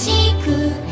しく